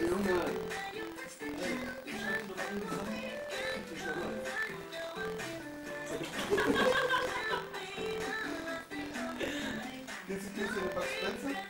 Did you kennst du den Spencer?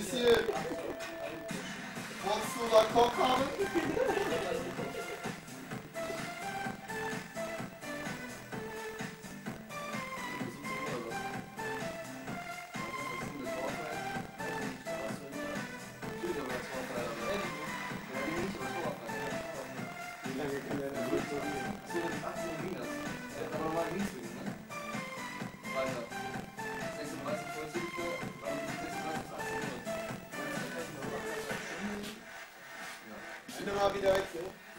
Birisi Botsu'da kokan So, 18 Uhr ging das. Aber normal ging es wegen, ne? Weiter. Sinem abi de ait